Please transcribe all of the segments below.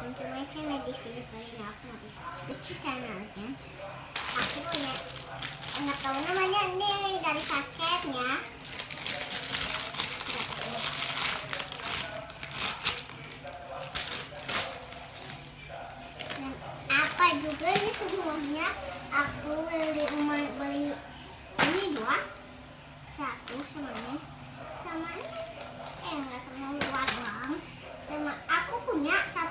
welcome to my channel. Kali ini aku mau switch channelnya Aku punya Nggak tahu namanya nih dari paketnya Dan apa juga ini semuanya? Aku beli beli ini dua. Satu sama ini Sama ini Eh nggak sama dua doang sama aku punya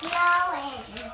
slow and